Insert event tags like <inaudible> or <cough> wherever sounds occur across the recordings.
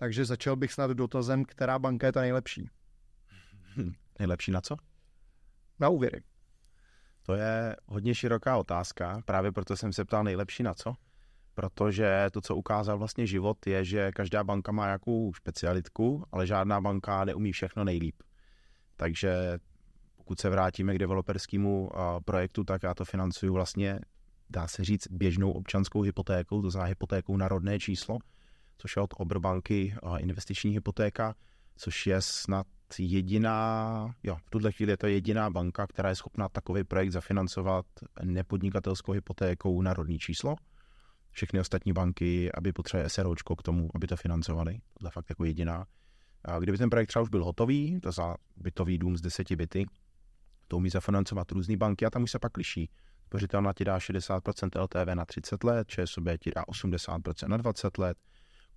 Takže začal bych snad dotazem, která banka je ta nejlepší. Hm, nejlepší na co? Na úvěry. To je hodně široká otázka, právě proto jsem se ptal nejlepší na co. Protože to, co ukázal vlastně život, je, že každá banka má nějakou specialitku, ale žádná banka neumí všechno nejlíp. Takže pokud se vrátíme k developerskému projektu, tak já to financuju vlastně, dá se říct, běžnou občanskou hypotékou, to znamená hypotékou na rodné číslo, což je od Oberbanky investiční hypotéka, což je snad jediná, jo, v tuhle chvíli je to jediná banka, která je schopná takový projekt zafinancovat nepodnikatelskou hypotékou na rodní číslo. Všechny ostatní banky, aby potřebuje SROčko k tomu, aby to financovali. Tohle fakt jako jediná. A kdyby ten projekt třeba už byl hotový, to za bytový dům z deseti byty, to umí zafinancovat různé banky a tam už se pak liší. Spořitelná ti dá 60% LTV na 30 let, ČSOB ti dá 80% na 20 let,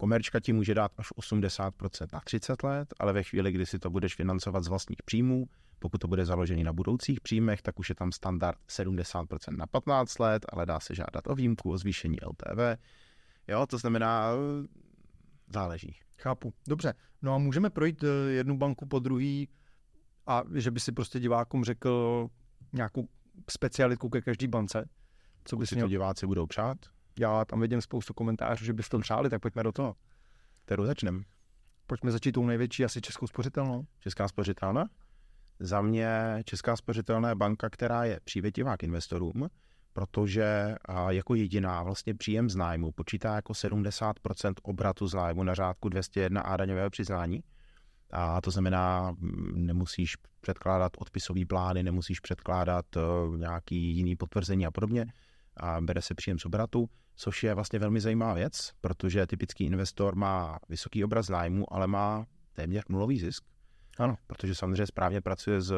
Komerčka ti může dát až 80% na 30 let, ale ve chvíli, kdy si to budeš financovat z vlastních příjmů, pokud to bude založený na budoucích příjmech, tak už je tam standard 70% na 15 let, ale dá se žádat o výjimku, o zvýšení LTV. Jo, to znamená, záleží. Chápu. Dobře. No a můžeme projít eh, jednu banku po druhý a že by si prostě divákům řekl nějakou specialitku ke každý bance. Co by si měl... to diváci budou přát? Já tam vidím spoustu komentářů, že byste to přáli, tak pojďme do toho. Kterou začneme? Pojďme začít tou největší, asi Českou spořitelnou. Česká spořitelna? Za mě Česká spořitelná je banka, která je přívětivá k investorům, protože jako jediná vlastně příjem z nájmu počítá jako 70% obratu z nájmu na řádku 201 a daňového přiznání. A to znamená, nemusíš předkládat odpisový plány, nemusíš předkládat uh, nějaký jiný potvrzení a podobně a bere se příjem z obratu, což je vlastně velmi zajímavá věc, protože typický investor má vysoký obraz zájmu, ale má téměř nulový zisk. Ano. Protože samozřejmě správně pracuje z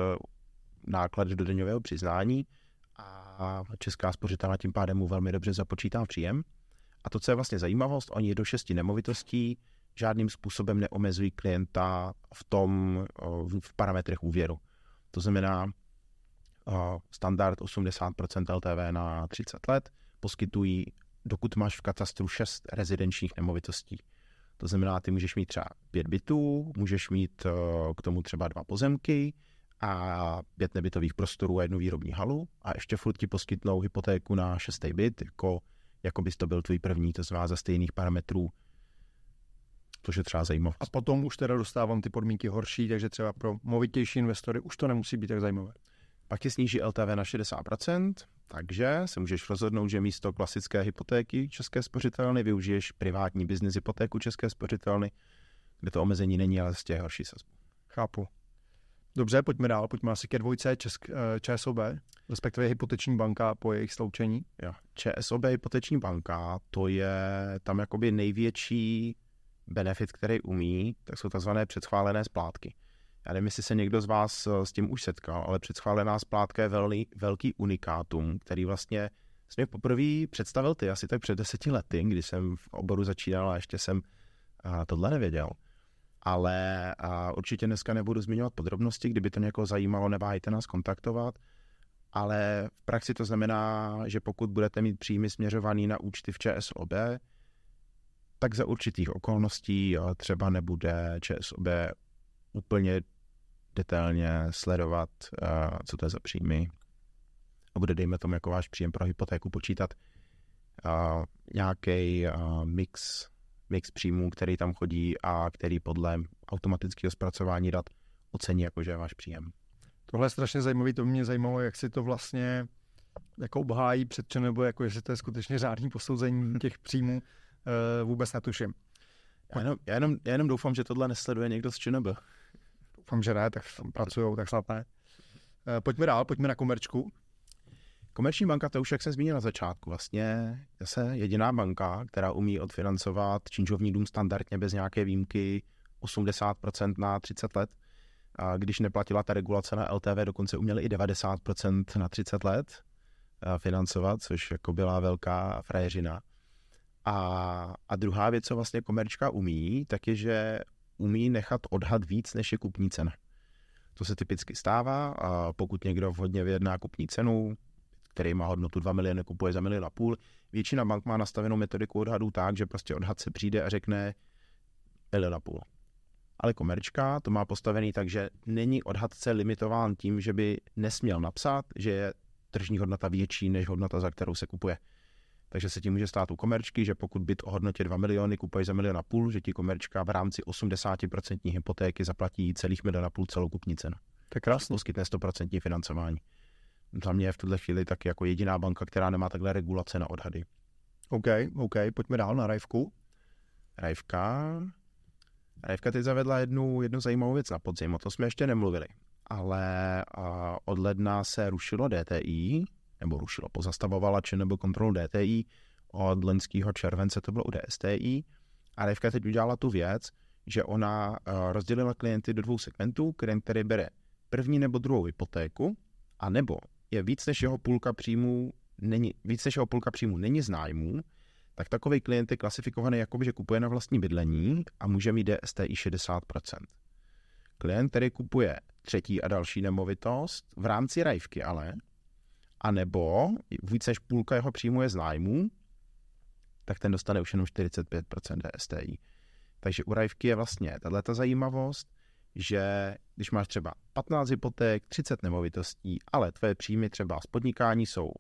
náklady do daňového přiznání a Česká spořitelna tím pádem mu velmi dobře započítá příjem. A to, co je vlastně zajímavost, oni do šesti nemovitostí žádným způsobem neomezují klienta v tom, v parametrech úvěru. To znamená, standard 80% LTV na 30 let, poskytují, dokud máš v katastru 6 rezidenčních nemovitostí. To znamená, ty můžeš mít třeba pět bytů, můžeš mít k tomu třeba dva pozemky a pět nebytových prostorů a jednu výrobní halu a ještě furt ti poskytnou hypotéku na šestý byt, jako, jako bys to byl tvůj první, to znamená za stejných parametrů, což je třeba zajímavé. A potom už teda dostávám ty podmínky horší, takže třeba pro movitější investory už to nemusí být tak zajímavé pak ti sníží LTV na 60%, takže se můžeš rozhodnout, že místo klasické hypotéky České spořitelny využiješ privátní biznis hypotéku České spořitelny, kde to omezení není, ale z těch horší sazbu. Chápu. Dobře, pojďme dál, pojďme asi ke dvojce Česk, eh, ČSOB, respektive hypoteční banka po jejich sloučení. Jo. ČSOB hypoteční banka, to je tam jakoby největší benefit, který umí, tak jsou tzv. předschválené splátky. Já nevím, jestli se někdo z vás eh, s tím už setkal, ale předschválená splátka je velký, velký unikátum, který vlastně jsi mě poprvé představil ty asi tak před deseti lety, kdy jsem v oboru začínal a ještě jsem a, tohle nevěděl. Ale a, určitě dneska nebudu zmiňovat podrobnosti, kdyby to někoho zajímalo, neváhejte nás kontaktovat. Ale v praxi to znamená, že pokud budete mít příjmy směřovaný na účty v ČSOB, tak za určitých okolností třeba nebude ČSOB úplně detailně sledovat, uh, co to je za příjmy a bude, dejme tomu, jako váš příjem pro hypotéku počítat uh, nějaký uh, mix, mix příjmů, který tam chodí a který podle automatického zpracování dat ocení, jako že je váš příjem. Tohle je strašně zajímavé, to mě zajímalo, jak si to vlastně jako obhájí před nebo jako jestli to je skutečně řádný posouzení <laughs> těch příjmů, uh, vůbec netuším. Já jenom, já, jenom, já jenom doufám, že tohle nesleduje někdo z ČNB doufám, že ne, tak tam pracují, tak snad ne. Eh, pojďme dál, pojďme na komerčku. Komerční banka, to už jak jsem zmínil na začátku, vlastně zase jediná banka, která umí odfinancovat činžovní dům standardně bez nějaké výjimky 80% na 30 let. A když neplatila ta regulace na LTV, dokonce uměli i 90% na 30 let eh, financovat, což jako byla velká frajeřina. A, a druhá věc, co vlastně komerčka umí, tak je, že umí nechat odhad víc, než je kupní cena. To se typicky stává a pokud někdo vhodně vyjedná kupní cenu, který má hodnotu 2 miliony, kupuje za milion a půl, většina bank má nastavenou metodiku odhadů tak, že prostě odhad se přijde a řekne, milion a půl. Ale komerčka to má postavený tak, že není odhadce limitován tím, že by nesměl napsat, že je tržní hodnota větší než hodnota, za kterou se kupuje. Takže se tím může stát u komerčky, že pokud byt o hodnotě 2 miliony kupuje za milion a půl, že ti komerčka v rámci 80% hypotéky zaplatí celých milion a půl celou kupní cenu. To je krásný. Poskytne 100% financování. Za mě je v tuhle chvíli tak jako jediná banka, která nemá takhle regulace na odhady. OK, OK, pojďme dál na Rajvku. Rajvka. Rajvka teď zavedla jednu, jednu zajímavou věc na podzim, o to jsme ještě nemluvili. Ale od ledna se rušilo DTI, nebo rušilo, pozastavovala či nebo kontrolu DTI, od loňského července to bylo u DSTI. A Rajvka teď udělala tu věc, že ona a, rozdělila klienty do dvou segmentů, klient, který bere první nebo druhou hypotéku, a nebo je víc než jeho půlka příjmů není, víc než jeho půlka příjmu není z nájmu, tak takový klient je klasifikovaný jako, že kupuje na vlastní bydlení a může mít DSTI 60%. Klient, který kupuje třetí a další nemovitost v rámci rajvky ale, a nebo víc než půlka jeho příjmu je z nájmu, tak ten dostane už jenom 45% DSTI. Takže u rajvky je vlastně tato zajímavost, že když máš třeba 15 hypoték, 30 nemovitostí, ale tvoje příjmy třeba z podnikání jsou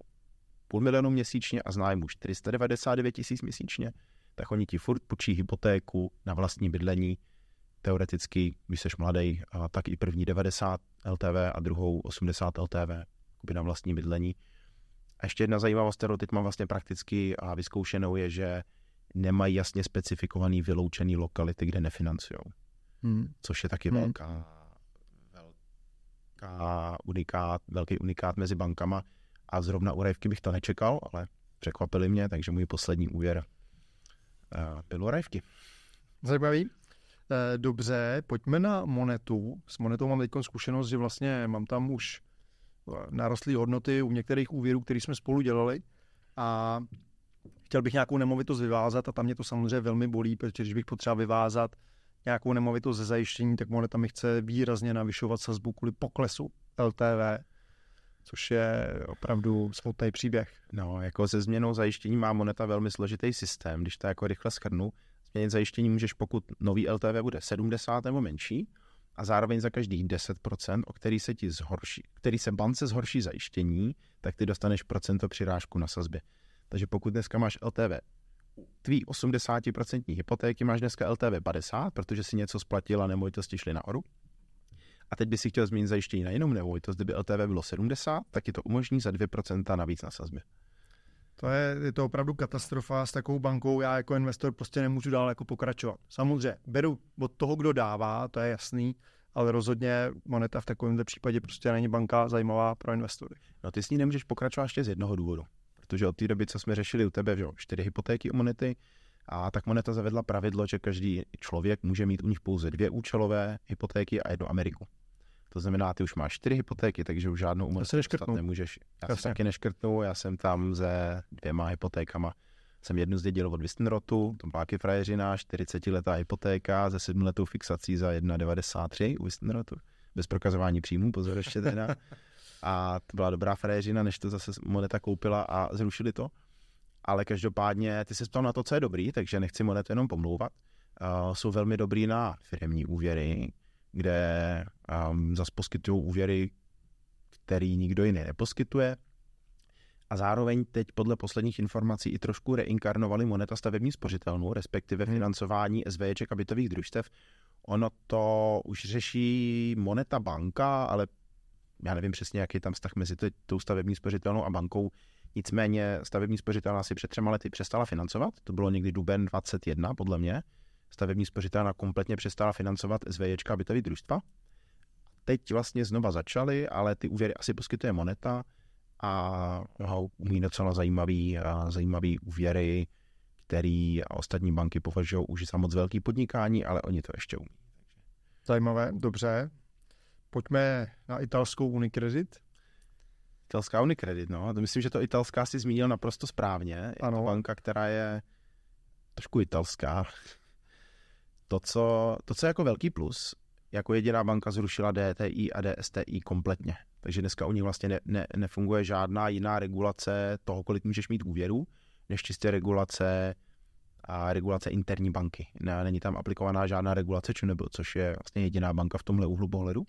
půl milionu měsíčně a z nájmu 499 tisíc měsíčně, tak oni ti furt půjčí hypotéku na vlastní bydlení. Teoreticky, když jsi mladý, tak i první 90 LTV a druhou 80 LTV na vlastní bydlení. A ještě jedna zajímavost, kterou teď mám vlastně prakticky a vyzkoušenou, je, že nemají jasně specifikovaný vyloučený lokality, kde nefinancují. Hmm. Což je taky hmm. velká, velká unikát, velký unikát mezi bankama a zrovna u Rajvky bych to nečekal, ale překvapili mě, takže můj poslední úvěr uh, byl u Rajvky. Zajímavý. Eh, dobře, pojďme na monetu. S monetou mám teď zkušenost, že vlastně mám tam už narostlé hodnoty u některých úvěrů, které jsme spolu dělali a chtěl bych nějakou nemovitost vyvázat a tam mě to samozřejmě velmi bolí, protože když bych potřeboval vyvázat nějakou nemovitost ze zajištění, tak moneta mi chce výrazně navyšovat sazbu kvůli poklesu LTV což je opravdu smutný příběh. No, jako se změnou zajištění má Moneta velmi složitý systém. Když to jako rychle skrnu, změnit zajištění můžeš, pokud nový LTV bude 70 nebo menší, a zároveň za každých 10%, o který se ti zhorší, který se bance zhorší zajištění, tak ty dostaneš procento přirážku na sazbě. Takže pokud dneska máš LTV tvý 80% hypotéky máš dneska LTV 50, protože si něco splatila, nemovitosti šly nahoru, a teď by si chtěl změnit zajištění na jinou nemovitost, kdyby LTV bylo 70, tak ti to umožní za 2% navíc na sazbě. To je, je to opravdu katastrofa s takovou bankou. Já jako investor prostě nemůžu dál jako pokračovat. Samozřejmě, beru od toho, kdo dává, to je jasný, ale rozhodně moneta v takovémto případě prostě není banka zajímavá pro investory. No ty s ní nemůžeš pokračovat ještě z jednoho důvodu. Protože od té doby, co jsme řešili u tebe, že čtyři hypotéky u monety, a tak moneta zavedla pravidlo, že každý člověk může mít u nich pouze dvě účelové hypotéky a jednu Ameriku. To znamená, ty už máš čtyři hypotéky, takže už žádnou umět nemůžeš. Já Jasně. si taky neškrtnu, já jsem tam se dvěma hypotékama. Jsem jednu zdědil od Wistenrotu, to byla taky frajeřina, 40 letá hypotéka ze 7 letou fixací za 1,93 u Wistenrotu. Bez prokazování příjmů, pozor ještě teda. A to byla dobrá frajeřina, než to zase Moneta koupila a zrušili to. Ale každopádně ty se ptal na to, co je dobrý, takže nechci Monetu jenom pomlouvat. Uh, jsou velmi dobrý na firmní úvěry, kde um, zase poskytují úvěry, který nikdo jiný neposkytuje. A zároveň teď podle posledních informací i trošku reinkarnovali moneta stavební spořitelnou, respektive hmm. financování SVček a bytových družstev. Ono to už řeší moneta banka, ale já nevím přesně, jaký je tam vztah mezi tou stavební spořitelnou a bankou. Nicméně stavební spořitelná si před třema lety přestala financovat, to bylo někdy duben 21 podle mě, stavební spořitelna kompletně přestala financovat SVJčka a bytový družstva. Teď vlastně znova začaly, ale ty úvěry asi poskytuje Moneta a no, umí docela zajímavý, zajímavý úvěry, který ostatní banky považují už za moc velký podnikání, ale oni to ještě umí. Zajímavé, dobře. Pojďme na italskou Unicredit. Italská Unicredit, no. To myslím, že to italská si zmínil naprosto správně. Je ano. to banka, která je trošku italská to, co, to, co je jako velký plus, jako jediná banka zrušila DTI a DSTI kompletně. Takže dneska u nich vlastně ne, ne, nefunguje žádná jiná regulace toho, kolik můžeš mít úvěru, než čistě regulace a regulace interní banky. Ne, není tam aplikovaná žádná regulace ČNB, což je vlastně jediná banka v tomhle úhlu pohledu.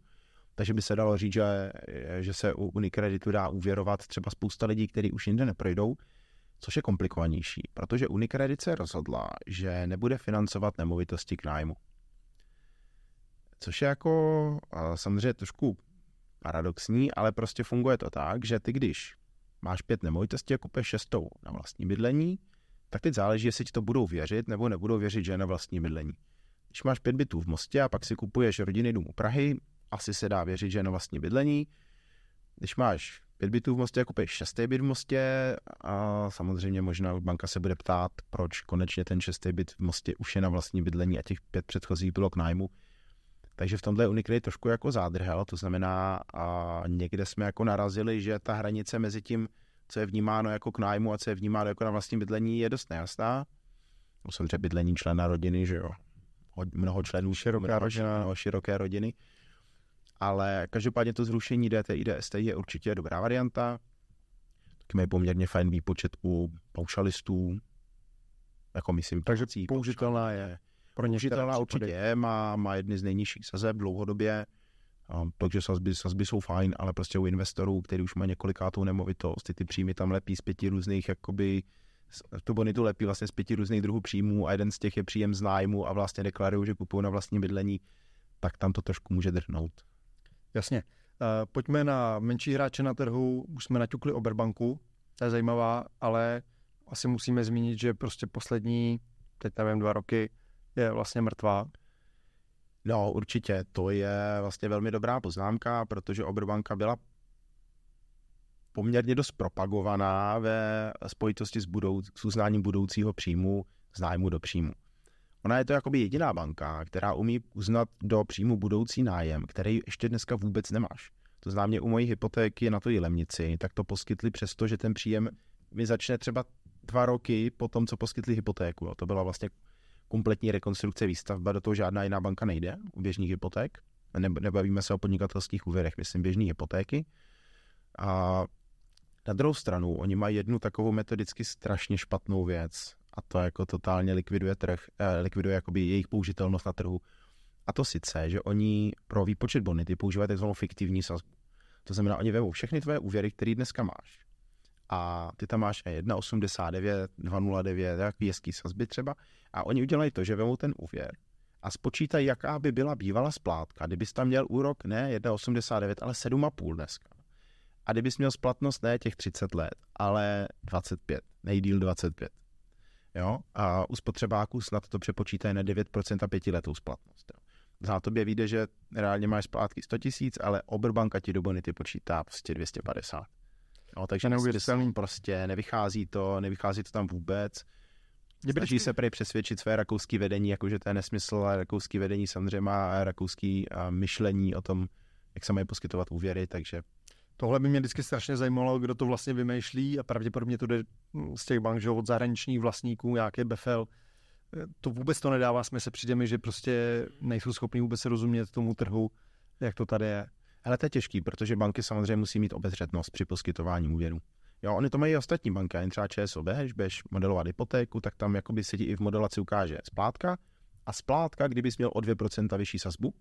Takže by se dalo říct, že, že se u Unikreditu dá uvěrovat třeba spousta lidí, kteří už jinde neprojdou, což je komplikovanější, protože Unicredit se rozhodla, že nebude financovat nemovitosti k nájmu. Což je jako samozřejmě trošku paradoxní, ale prostě funguje to tak, že ty když máš pět nemovitostí a kupeš šestou na vlastní bydlení, tak teď záleží, jestli ti to budou věřit nebo nebudou věřit, že je na vlastní bydlení. Když máš pět bytů v Mostě a pak si kupuješ rodinný dům u Prahy, asi se dá věřit, že je na vlastní bydlení. Když máš pět bytů v Mostě kupuješ šestý byt v Mostě a samozřejmě možná banka se bude ptát, proč konečně ten šestý byt v Mostě už je na vlastní bydlení a těch pět předchozích bylo k nájmu. Takže v tomhle Unicredit trošku jako zádrhel, to znamená, a někde jsme jako narazili, že ta hranice mezi tím, co je vnímáno jako k nájmu a co je vnímáno jako na vlastní bydlení, je dost nejasná. No, samozřejmě bydlení člena rodiny, že jo. Mnoho členů, široká mnoho, rodina. mnoho široké rodiny. Ale každopádně to zrušení DTI, DST je určitě dobrá varianta. Taky mají poměrně fajn výpočet u paušalistů. Jako myslím, Takže použitelná je. Pro Použitelná určitě je, má, má jedny z nejnižších sazeb dlouhodobě, takže sazby, sazby jsou fajn, ale prostě u investorů, který už má několikátou nemovitost, ty, ty příjmy tam lepí z pěti různých, jakoby, tu bonitu lepí vlastně z pěti různých druhů příjmů a jeden z těch je příjem z nájmu a vlastně deklarují, že kupují na vlastní bydlení, tak tam to trošku může drhnout. Jasně. Uh, pojďme na menší hráče na trhu. Už jsme naťukli Oberbanku, to je zajímavá, ale asi musíme zmínit, že prostě poslední, teď nevím, dva roky, je vlastně mrtvá. No, určitě. To je vlastně velmi dobrá poznámka, protože Oberbanka byla poměrně dost propagovaná ve spojitosti s, budouc- s uznáním budoucího příjmu z nájmu do příjmu. Ona je to jakoby jediná banka, která umí uznat do příjmu budoucí nájem, který ještě dneska vůbec nemáš. To znamená, u mojí hypotéky na to lemnici, tak to poskytli přesto, že ten příjem mi začne třeba dva roky po tom, co poskytli hypotéku. To byla vlastně kompletní rekonstrukce výstavba, do toho žádná jiná banka nejde u běžných hypoték. Nebavíme se o podnikatelských úvěrech, myslím běžné hypotéky. A na druhou stranu, oni mají jednu takovou metodicky strašně špatnou věc a to jako totálně likviduje trh, eh, likviduje jakoby jejich použitelnost na trhu. A to sice, že oni pro výpočet bonity používají takzvanou fiktivní sazbu. To znamená, oni vemou všechny tvoje úvěry, které dneska máš. A ty tam máš 1,89, 2,09, takový hezký sazby třeba. A oni udělají to, že vemou ten úvěr a spočítají, jaká by byla bývala splátka, kdybys tam měl úrok ne 1,89, ale 7,5 dneska. A kdybys měl splatnost ne těch 30 let, ale 25, nejdíl 25. Jo? A u spotřebáků snad to přepočítají na 9% a 5 letou splatnost. Jo? Za tobě vyjde, že reálně máš splátky 100 tisíc, ale Oberbanka ti do bonity počítá prostě 250. Jo, takže neuvěřitelný prostě, nevychází to, nevychází to tam vůbec. Snaží se prej přesvědčit své rakouské vedení, jakože to je nesmysl, a rakouské vedení samozřejmě má rakouský myšlení o tom, jak se mají poskytovat úvěry, takže Tohle by mě vždycky strašně zajímalo, kdo to vlastně vymýšlí a pravděpodobně to jde z těch bank, že od zahraničních vlastníků, nějaký befel. To vůbec to nedává smysl, přijde mi, že prostě nejsou schopni vůbec rozumět tomu trhu, jak to tady je. Ale to je těžký, protože banky samozřejmě musí mít obezřetnost při poskytování úvěru. Jo, oni to mají i ostatní banky, jen třeba ČSOB, když budeš modelovat hypotéku, tak tam jakoby se ti i v modelaci ukáže splátka a splátka, kdybys měl o 2% vyšší sazbu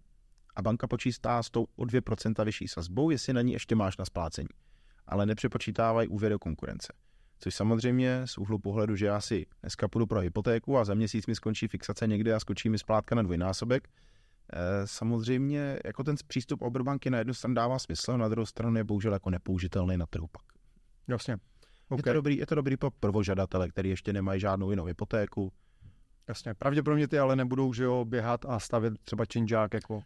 a banka počítá s tou o 2% vyšší sazbou, jestli na ní ještě máš na splácení. Ale nepřepočítávají úvěr do konkurence. Což samozřejmě z úhlu pohledu, že já si dneska půjdu pro hypotéku a za měsíc mi skončí fixace někde a skočí mi splátka na dvojnásobek, Eh, samozřejmě jako ten přístup Oberbanky na jednu stranu dává smysl, na druhou stranu je bohužel jako nepoužitelný na trhu pak. Jasně. Okay. Je, to dobrý, je to dobrý pro prvožadatele, který ještě nemají žádnou jinou hypotéku. Jasně, pravděpodobně ty ale nebudou že jo, běhat a stavět třeba činžák jako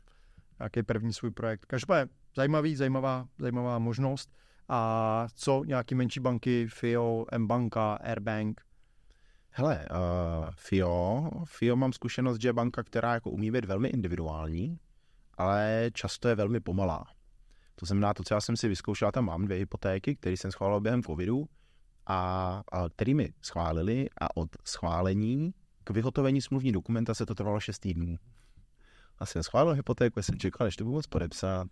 nějaký první svůj projekt. Každopádně zajímavý, zajímavá, zajímavá možnost. A co nějaký menší banky, FIO, M-banka, Airbank, Hele, uh, FIO, FIO mám zkušenost, že je banka, která jako umí být velmi individuální, ale často je velmi pomalá. To znamená, to, co já jsem si vyzkoušel, tam mám dvě hypotéky, které jsem schválil během covidu, a, a který mi schválili a od schválení k vyhotovení smluvní dokumentace to trvalo 6 týdnů. A jsem schválil hypotéku, jsem čekal, než to budu moc podepsat.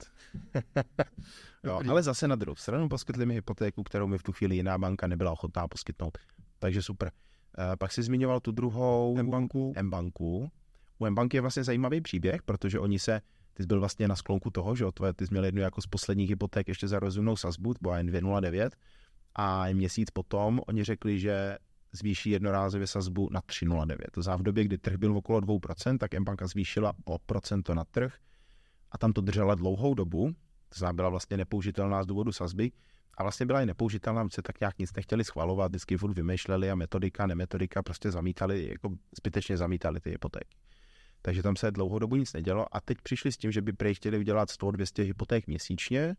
jo, ale zase na druhou stranu poskytli mi hypotéku, kterou mi v tu chvíli jiná banka nebyla ochotná poskytnout. Takže super. Eh, pak si zmiňoval tu druhou... M-banku. M-banku. U M-banky je vlastně zajímavý příběh, protože oni se, ty jsi byl vlastně na sklonku toho, že tvoje, ty jsi měl jednu jako z posledních hypoték ještě za rozumnou sazbu, to byla jen 2,09 a měsíc potom oni řekli, že zvýší jednorázově sazbu na 3,09. To znamená v době, kdy trh byl okolo 2%, tak M-banka zvýšila o procento na trh a tam to držela dlouhou dobu, to znamená byla vlastně nepoužitelná z důvodu sazby a vlastně byla i nepoužitelná, protože tak nějak nic nechtěli schvalovat, vždycky furt vymýšleli a metodika, nemetodika prostě zamítali, jako zbytečně zamítali ty hypotéky. Takže tam se dlouhou dobu nic nedělo a teď přišli s tím, že by prej chtěli udělat 100-200 hypoték měsíčně,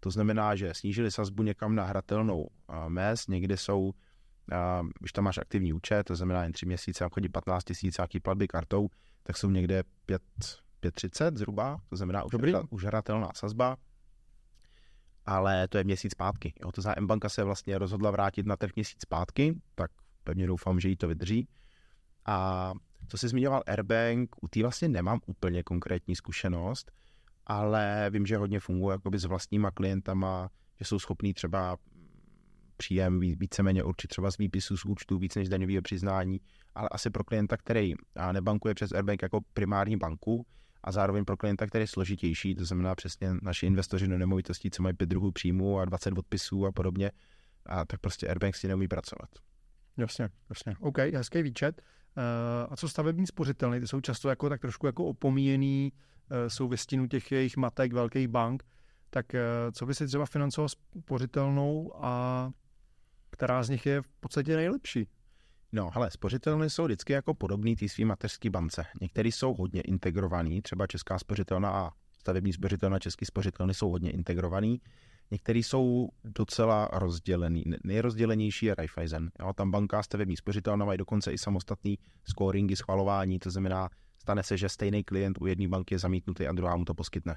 to znamená, že snížili sazbu někam na hratelnou mez, někde jsou, když tam máš aktivní účet, to znamená jen 3 měsíce, a chodí 15 tisíc nějaký platby kartou, tak jsou někde 5, 5,30 zhruba, to znamená už, už hratelná sazba, ale to je měsíc zpátky. Jo. To znamená, M-banka se vlastně rozhodla vrátit na trh měsíc zpátky, tak pevně doufám, že jí to vydrží. A co jsi zmiňoval Airbank, u té vlastně nemám úplně konkrétní zkušenost, ale vím, že hodně funguje jakoby s vlastníma klientama, že jsou schopní třeba příjem víceméně určit třeba z výpisu z účtu víc než daňového přiznání, ale asi pro klienta, který nebankuje přes Airbank jako primární banku, a zároveň pro klienta, který je složitější, to znamená přesně naši investoři do nemovitostí, co mají pět druhů příjmů a 20 odpisů a podobně, a tak prostě Airbank si neumí pracovat. Jasně, jasně. OK, hezký výčet. Uh, a co stavební spořitelny? Ty jsou často jako tak trošku jako opomíjený, uh, jsou ve stínu těch jejich matek velkých bank. Tak uh, co by si třeba financoval spořitelnou a která z nich je v podstatě nejlepší? No, hele, spořitelny jsou vždycky jako podobný té svým mateřské bance. Některý jsou hodně integrovaný, třeba Česká spořitelna a stavební spořitelna Český spořitelny jsou hodně integrovaný. Některý jsou docela rozdělený. Nejrozdělenější je Raiffeisen. Jo, tam banka stavební spořitelna mají dokonce i samostatný scoringy, schvalování, to znamená, stane se, že stejný klient u jedné banky je zamítnutý a druhá mu to poskytne.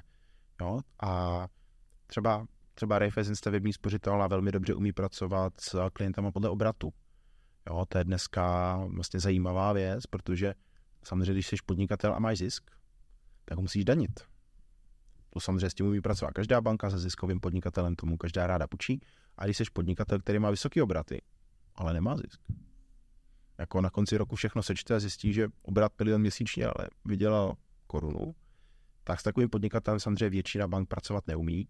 Jo, a třeba, třeba Raiffeisen stavební spořitelna velmi dobře umí pracovat s klientama podle obratu. Jo, to je dneska vlastně zajímavá věc, protože samozřejmě, když jsi podnikatel a máš zisk, tak ho musíš danit. To samozřejmě s tím umí pracovat každá banka se ziskovým podnikatelem, tomu každá ráda půjčí. A když jsi podnikatel, který má vysoké obraty, ale nemá zisk, jako na konci roku všechno sečte a zjistí, že obrat milion měsíčně, ale vydělal korunu, tak s takovým podnikatelem samozřejmě většina bank pracovat neumí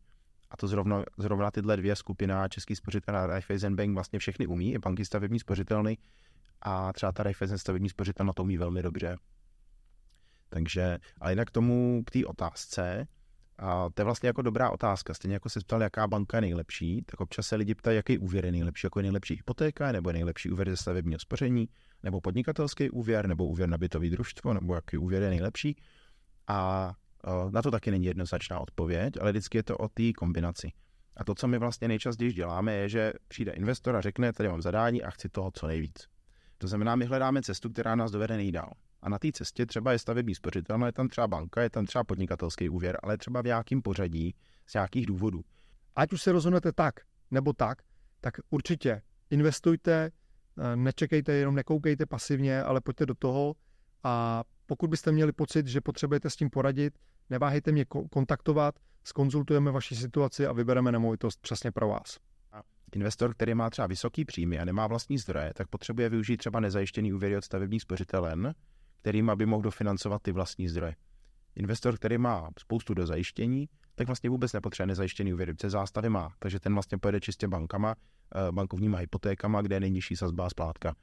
a to zrovna, zrovna tyhle dvě skupina, Český spořitel a Raiffeisen Bank vlastně všechny umí, i banky stavební spořitelny a třeba ta Raiffeisen stavební spořitelna to umí velmi dobře. Takže, ale jinak k tomu, k té otázce, a to je vlastně jako dobrá otázka. Stejně jako se ptal, jaká banka je nejlepší, tak občas se lidi ptají, jaký úvěr je nejlepší, jako je nejlepší hypotéka, nebo je nejlepší úvěr ze stavebního spoření, nebo podnikatelský úvěr, nebo úvěr na bytový družstvo, nebo jaký úvěr je nejlepší. A na to taky není jednoznačná odpověď, ale vždycky je to o té kombinaci. A to, co my vlastně nejčastěji děláme, je, že přijde investor a řekne, tady mám zadání a chci toho co nejvíc. To znamená, my hledáme cestu, která nás dovede nejdál. A na té cestě třeba je stavební spořitel, je tam třeba banka, je tam třeba podnikatelský úvěr, ale třeba v nějakém pořadí z nějakých důvodů. Ať už se rozhodnete tak nebo tak, tak určitě investujte, eh, nečekejte, jenom nekoukejte pasivně, ale pojďte do toho a pokud byste měli pocit, že potřebujete s tím poradit, neváhejte mě kontaktovat, skonzultujeme vaši situaci a vybereme nemovitost přesně pro vás. Investor, který má třeba vysoký příjmy a nemá vlastní zdroje, tak potřebuje využít třeba nezajištěný úvěry od stavebních spořitelen, kterým aby mohl dofinancovat ty vlastní zdroje. Investor, který má spoustu do zajištění, tak vlastně vůbec nepotřebuje nezajištěný úvěr, protože zástavy má, takže ten vlastně pojede čistě bankama, eh, bankovníma hypotékama, kde je nejnižší sazba splátka.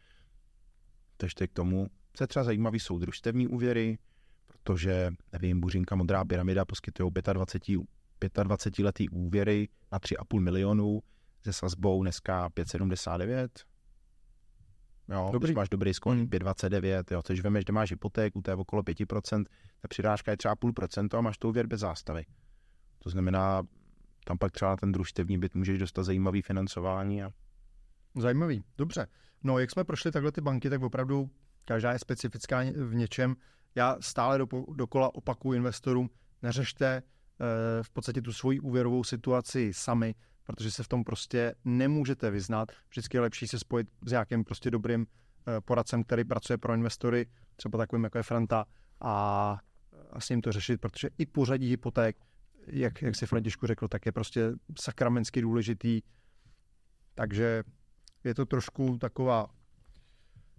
Takže k tomu co je třeba zajímavý, jsou družstevní úvěry, protože, nevím, Buřinka Modrá pyramida poskytují 25, 25 letý úvěry na 3,5 milionů se sazbou dneska 5,79. Jo, dobrý. když máš dobrý skon, 5,29, jo, což vemeš, že máš hypotéku, to je okolo 5%, ta přirážka je třeba půl procento a máš to úvěr bez zástavy. To znamená, tam pak třeba ten družstevní byt můžeš dostat zajímavý financování. A... Zajímavý, dobře. No, jak jsme prošli takhle ty banky, tak opravdu každá je specifická v něčem. Já stále do, dokola opakuju investorům, neřešte eh, v podstatě tu svoji úvěrovou situaci sami, protože se v tom prostě nemůžete vyznat. Vždycky je lepší se spojit s nějakým prostě dobrým eh, poradcem, který pracuje pro investory, třeba takovým jako je Franta, a, a s ním to řešit, protože i pořadí hypoték, jak, jak si Františku řekl, tak je prostě sakramensky důležitý. Takže je to trošku taková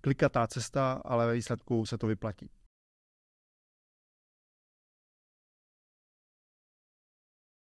klikatá cesta, ale ve výsledku se to vyplatí.